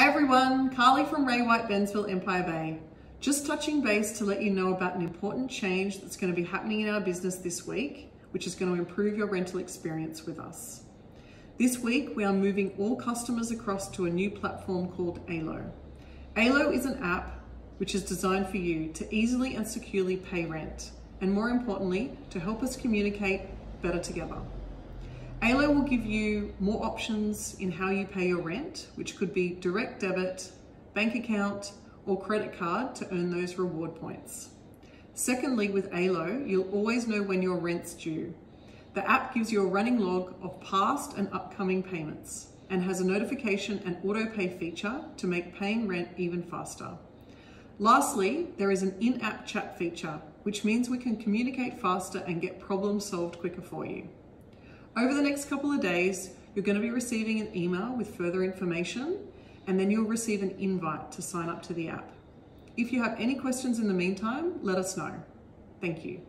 Hi everyone, Carly from Ray White Bensville Empire Bay. Just touching base to let you know about an important change that's going to be happening in our business this week, which is going to improve your rental experience with us. This week, we are moving all customers across to a new platform called Ailo. Ailo is an app which is designed for you to easily and securely pay rent, and more importantly, to help us communicate better together. Ailo will give you more options in how you pay your rent, which could be direct debit, bank account, or credit card to earn those reward points. Secondly, with Ailo, you'll always know when your rent's due. The app gives you a running log of past and upcoming payments and has a notification and auto pay feature to make paying rent even faster. Lastly, there is an in-app chat feature, which means we can communicate faster and get problems solved quicker for you. Over the next couple of days, you're going to be receiving an email with further information, and then you'll receive an invite to sign up to the app. If you have any questions in the meantime, let us know. Thank you.